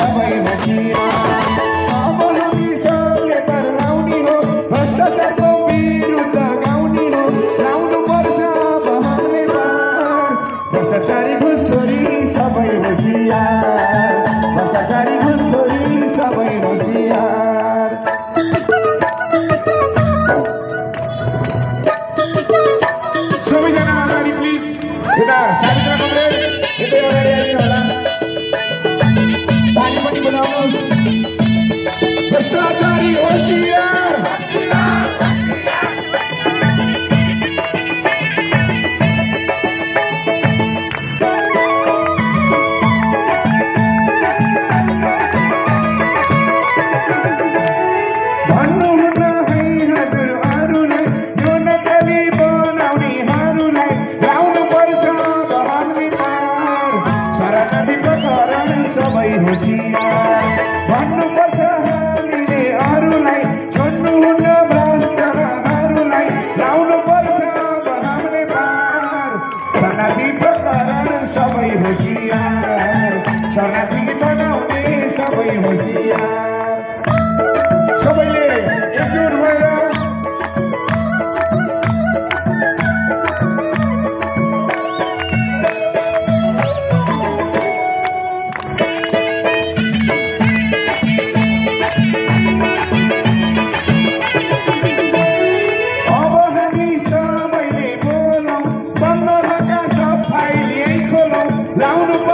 ta bai basira खुसीमा भन्नुपर्छ हामीले अरूलाई छोड्नुहुन्न भ्रष्टहरूलाई लाउनुपर्छ हामीले पार। शरणार्थी प्रकरण सबै होसियार। शरणार्थी बनाउने सबै होशियार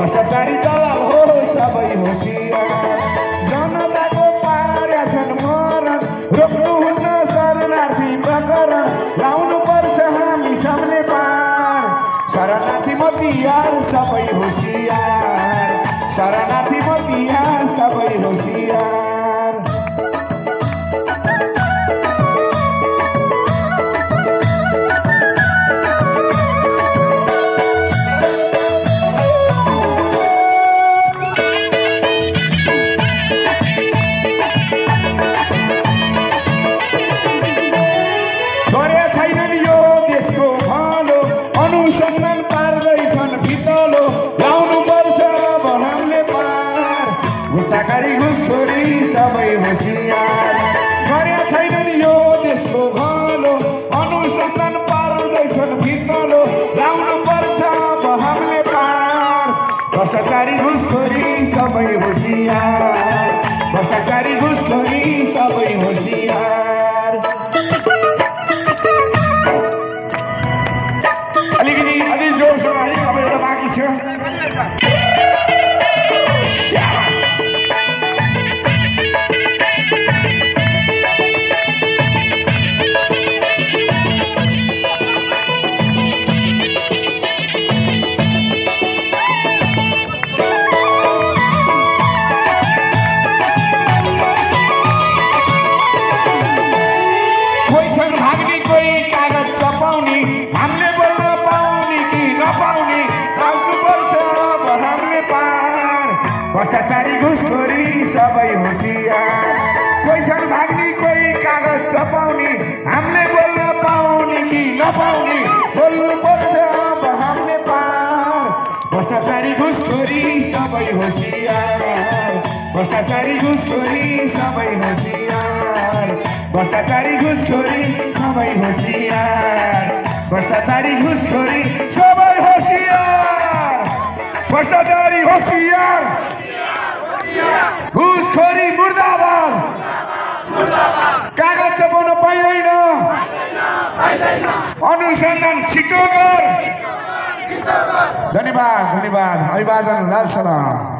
भ्रष्टाचारी दलाल हो सबै होसियार जनताको पारा छन् मरण रोक्नुहुन्न शरणार्थी प्रकरण लाउनु पर्छ हामी सबले पार। शरणार्थी म तिहार सबै होसियार। शरणार्थी म तिहार सबै होसियार। होसियार गरे छैनन् यो देशको भलो। अनुसन्धान पार्दैछन् भितलो लाउनु पर्छ अब हामीले पार। भ्रष्टाचारी घुसखोरी सबै होसियार। भ्रष्टाचारी घुसखोरी सबै होसियार। अलिकति अझै जोडसँग है अब एउटा बाँकी छ। घुसखोरी सबै होसियार। भाग्ने कोही कागज चपाउने हामीले बोल्न पाउने कि नपाउने बोल्नु पर्छ अब हामीले भ्रष्टाचारी घुसखोरी सबै होसियार। भ्रष्टाचारी घुसखोरी सबै होसियार। भ्रष्टाचारी घुसखोरी सबै होसियार। भ्रष्टाचारी घुसखोरी अनुसन्धान छिटो गर धन्यवाद धन्यवाद। अभिवादन लाल सलाम।